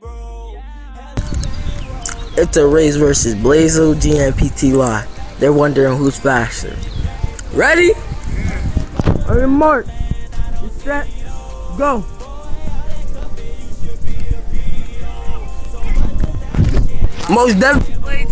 the. It's a race versus Blazo GMPT Lie. They're wondering who's faster. Ready? On your mark. Get set. Go. Most definitely